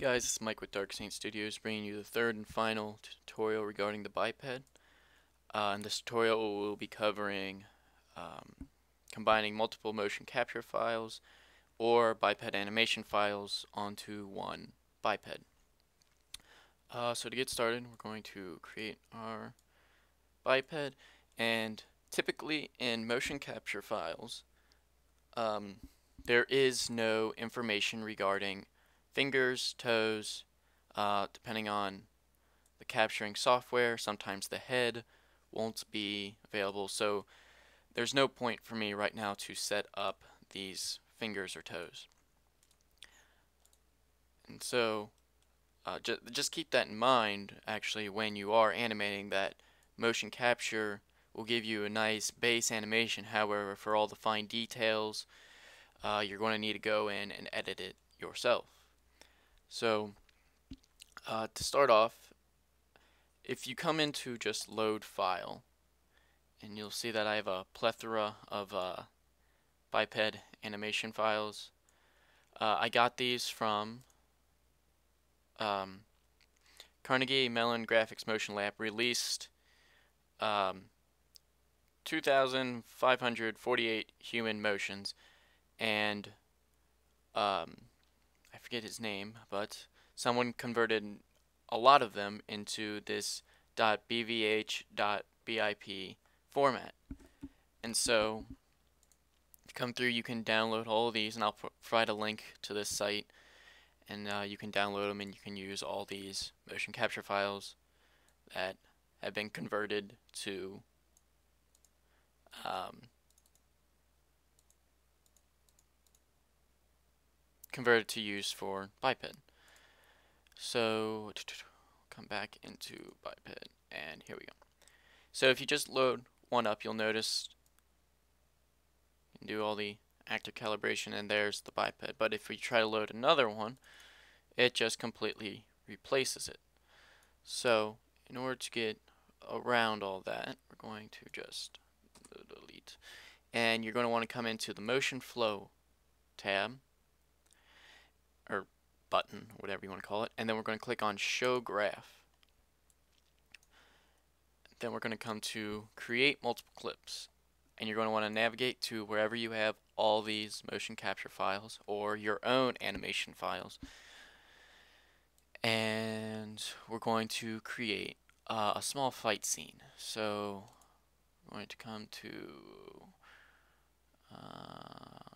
guys, it's Mike with Dark Saint Studios bringing you the third and final tutorial regarding the biped. Uh, in this tutorial we'll be covering um, combining multiple motion capture files or biped animation files onto one biped. Uh, so to get started we're going to create our biped and typically in motion capture files um, there is no information regarding fingers, toes, uh, depending on the capturing software. Sometimes the head won't be available. So there's no point for me right now to set up these fingers or toes. And so uh, ju just keep that in mind actually when you are animating that motion capture will give you a nice base animation. However, for all the fine details, uh, you're going to need to go in and edit it yourself. So uh, to start off, if you come into just load file, and you'll see that I have a plethora of uh, biped animation files. Uh, I got these from um, Carnegie Mellon Graphics Motion Lab released um, 2,548 human motions and um, forget his name, but someone converted a lot of them into this .bvh.bip format. And so, come through, you can download all of these, and I'll provide a link to this site, and uh, you can download them, and you can use all these motion capture files that have been converted to um, converted to use for biped. So come back into biped and here we go. So if you just load one up you'll notice you do all the active calibration and there's the biped but if we try to load another one it just completely replaces it. So in order to get around all that we're going to just delete and you're going to want to come into the motion flow tab or button, whatever you want to call it, and then we're going to click on Show Graph. Then we're going to come to Create Multiple Clips, and you're going to want to navigate to wherever you have all these motion capture files or your own animation files. And we're going to create uh, a small fight scene. So we're going to come to uh,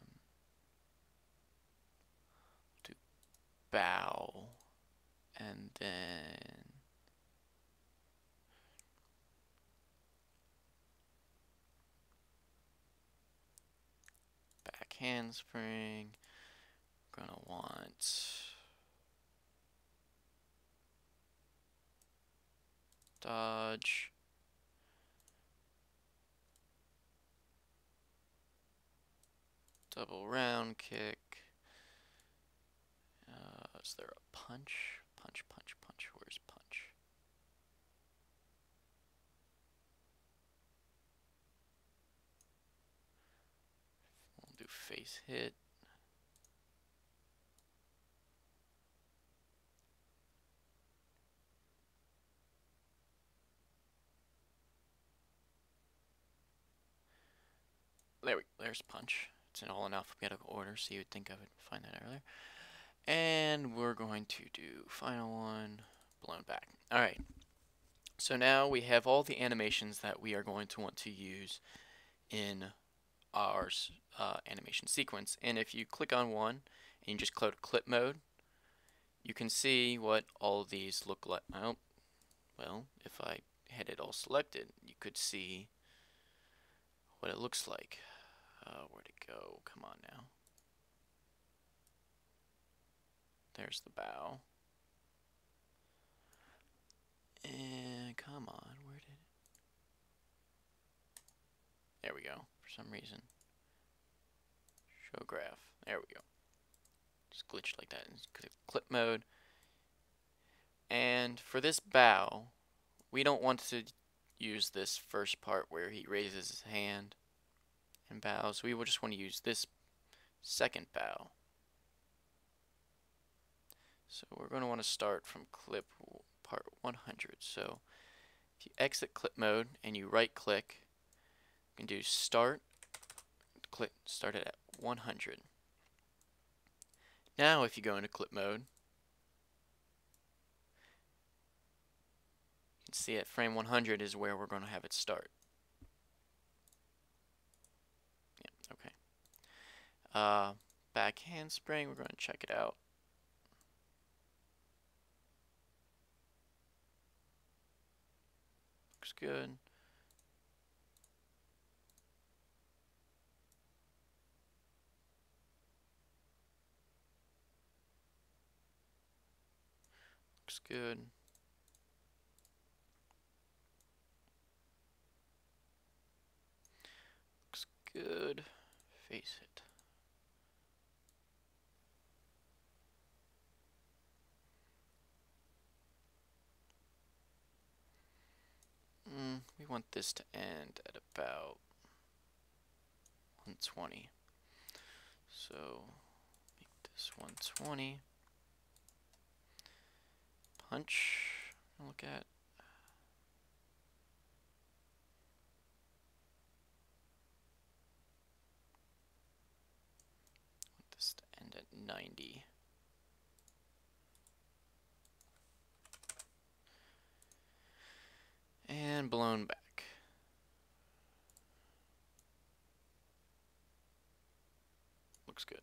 bow and then back handspring gonna want dodge. Double round kick is there a punch? Punch, punch, punch. Where's punch? We'll do face hit. There we there's punch. It's in all in alphabetical order, so you would think I would find that earlier. And we're going to do final one, blown back. Alright, so now we have all the animations that we are going to want to use in our uh, animation sequence. And if you click on one and you just click clip mode, you can see what all these look like. Well, well, if I had it all selected, you could see what it looks like. Uh, where'd it go? Come on now. There's the bow. And come on, where did it? There we go, for some reason. Show graph. There we go. Just glitched like that in clip mode. And for this bow, we don't want to use this first part where he raises his hand and bows. We will just want to use this second bow. So we're going to want to start from clip part 100. So if you exit clip mode and you right click, you can do start, click, start it at 100. Now if you go into clip mode, you can see at frame 100 is where we're going to have it start. Yeah, okay. Uh, back handspring, we're going to check it out. Looks good. Looks good. Looks good. Face it. Mm, we want this to end at about 120. So make this 120. Punch. Look at. Want this to end at 90. And blown back. Looks good.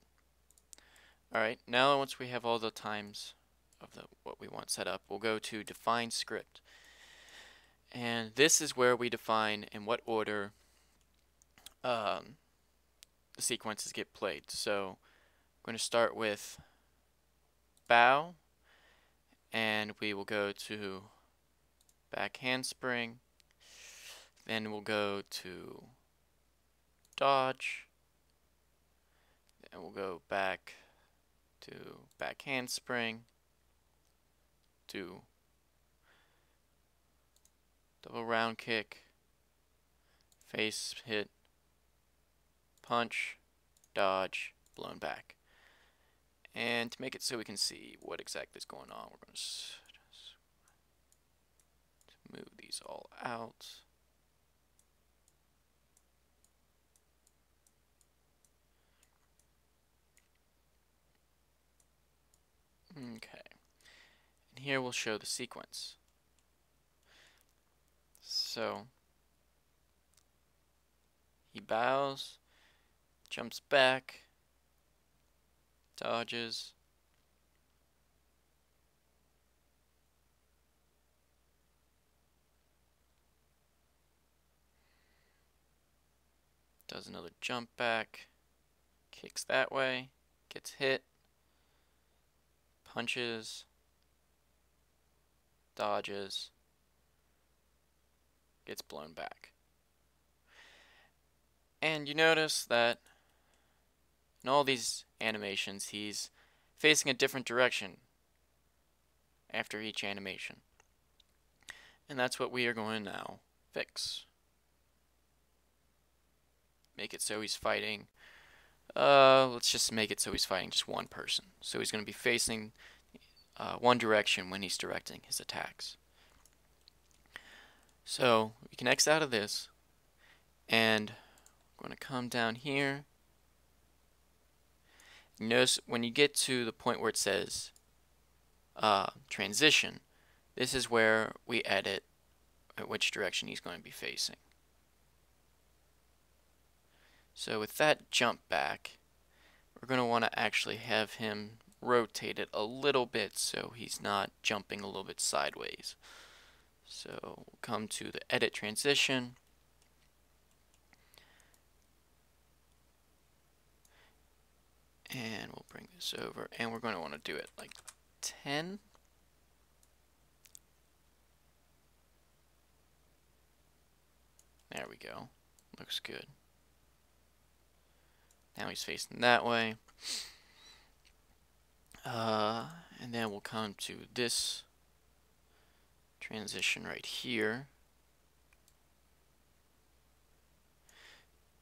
Alright, now once we have all the times of the what we want set up, we'll go to define script. And this is where we define in what order um, the sequences get played. So I'm going to start with bow and we will go to back handspring. Then we'll go to dodge. Then we'll go back to back handspring. Do double round kick. Face hit. Punch. Dodge. Blown back. And to make it so we can see what exactly is going on, we're going to move these all out. Okay. And here we'll show the sequence. So, he bows, jumps back, dodges, does another jump back, kicks that way, gets hit, punches, dodges, gets blown back. And you notice that in all these animations, he's facing a different direction after each animation. And that's what we are going to now fix make it so he's fighting. Uh, let's just make it so he's fighting just one person. So he's going to be facing uh, one direction when he's directing his attacks. So we can X out of this, and we're going to come down here. Notice when you get to the point where it says uh, transition, this is where we edit which direction he's going to be facing. So with that jump back, we're going to want to actually have him rotate it a little bit so he's not jumping a little bit sideways. So we'll come to the edit transition. And we'll bring this over and we're going to want to do it like 10. There we go. Looks good. Now he's facing that way. Uh, and then we'll come to this transition right here.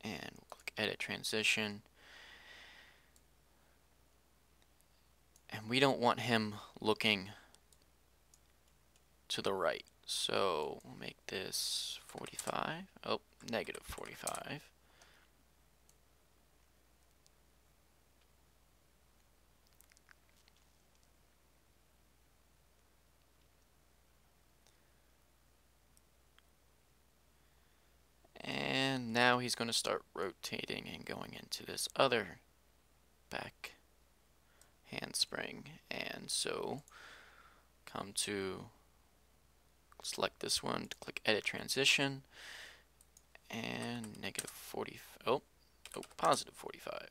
And we'll click Edit Transition. And we don't want him looking to the right. So we'll make this 45. Oh, negative 45. And now he's going to start rotating and going into this other back handspring. And so come to select this one, click edit transition, and negative 40, oh, oh, positive 45.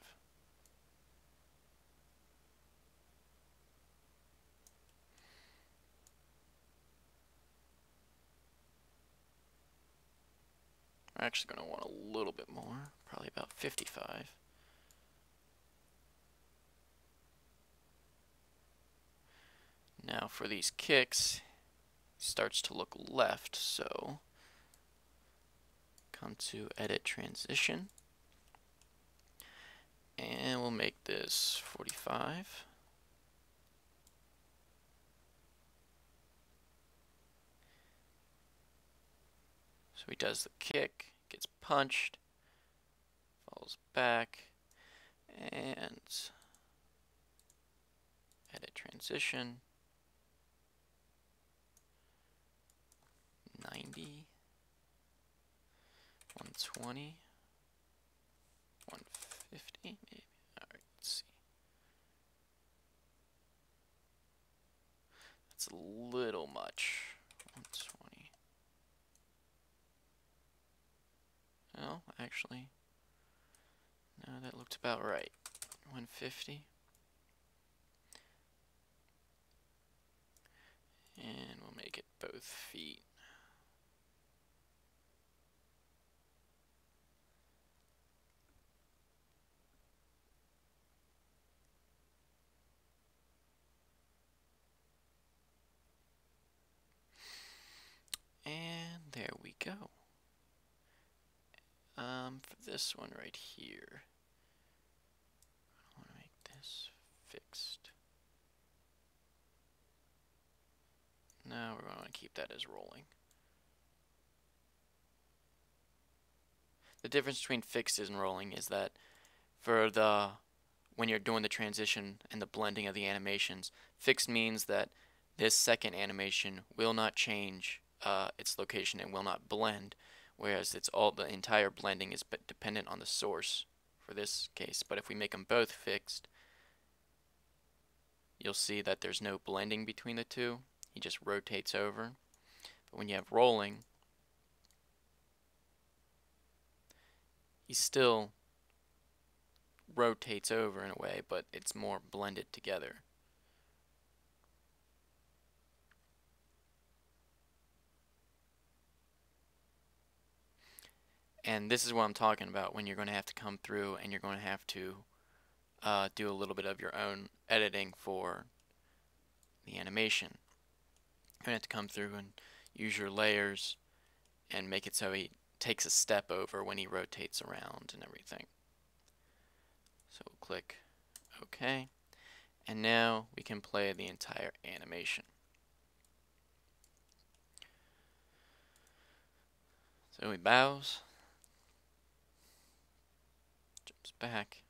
We're actually going to want a little bit more, probably about 55. Now for these kicks, starts to look left, so come to edit transition and we'll make this 45 he does the kick gets punched falls back and edit transition 90, 120, 150 maybe. Alright, let's see. That's a little much. 120. No, actually. No, that looked about right. 150. And we'll make it both feet. And there we go. Um, for this one right here, I want to make this fixed. Now we're going to keep that as rolling. The difference between fixed and rolling is that for the when you're doing the transition and the blending of the animations, fixed means that this second animation will not change uh, its location and will not blend, whereas it's all the entire blending is dependent on the source for this case. But if we make them both fixed, you'll see that there's no blending between the two. He just rotates over. But when you have rolling, he still rotates over in a way, but it's more blended together. And this is what I'm talking about when you're going to have to come through and you're going to have to uh, do a little bit of your own editing for the animation. You're going to have to come through and use your layers and make it so he takes a step over when he rotates around and everything. So we'll click OK. And now we can play the entire animation. So he bows. Back.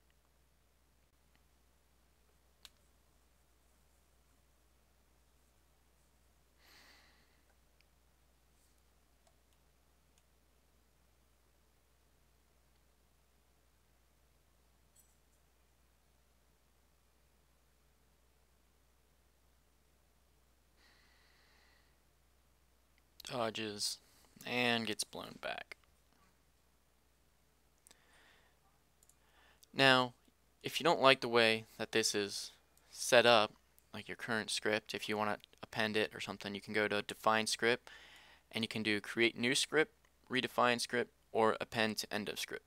dodges and gets blown back. Now, if you don't like the way that this is set up, like your current script, if you want to append it or something, you can go to define script and you can do create new script, redefine script, or append to end of script.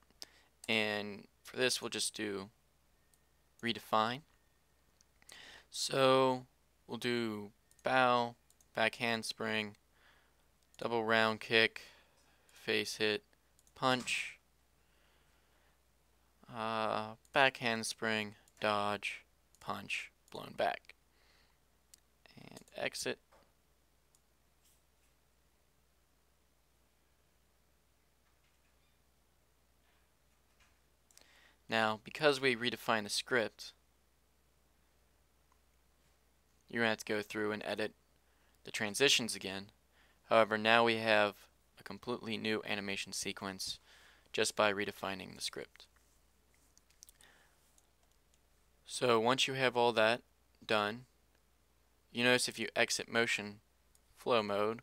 And for this, we'll just do redefine. So we'll do bow, back handspring, double round kick, face hit, punch, uh, back handspring, dodge, punch, blown back. And exit. Now, because we redefined the script, you're going to have to go through and edit the transitions again. However, now we have a completely new animation sequence just by redefining the script. So once you have all that done, you notice if you exit motion flow mode,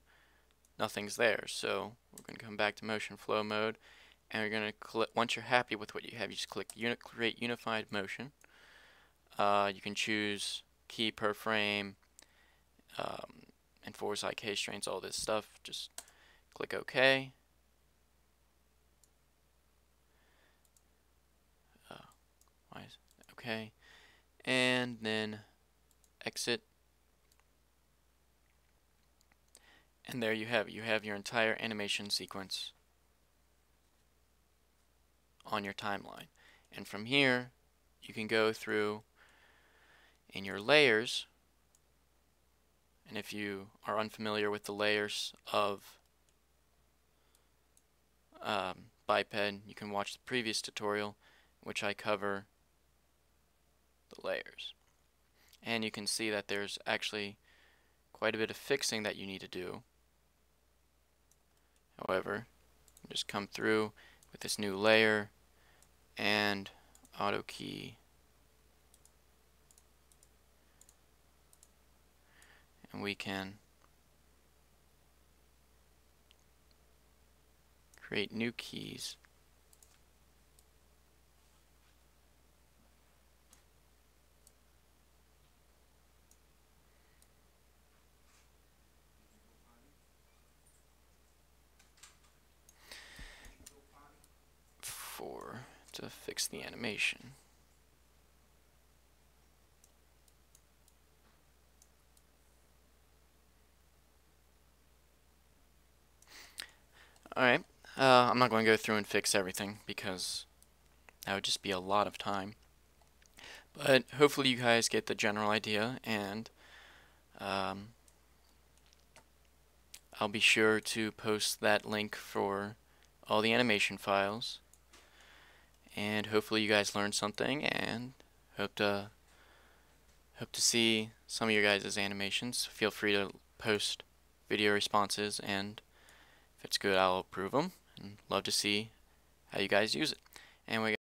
nothing's there. So we're going to come back to motion flow mode and we're going to click, once you're happy with what you have, you just click uni create unified motion. Uh, you can choose key per frame, um, and foresight K-strains, all this stuff. Just click OK. Uh, why is okay, and then exit. And there you have it. You have your entire animation sequence on your timeline. And from here, you can go through in your layers, and if you are unfamiliar with the layers of um, biped, you can watch the previous tutorial, which I cover the layers. And you can see that there's actually quite a bit of fixing that you need to do. However, just come through with this new layer and auto key and we can create new keys for to fix the animation. Alright, uh, I'm not going to go through and fix everything because that would just be a lot of time. But hopefully you guys get the general idea and um, I'll be sure to post that link for all the animation files and hopefully you guys learned something and hope to hope to see some of your guys' animations. Feel free to post video responses and if it's good I'll approve them and love to see how you guys use it. And Anyway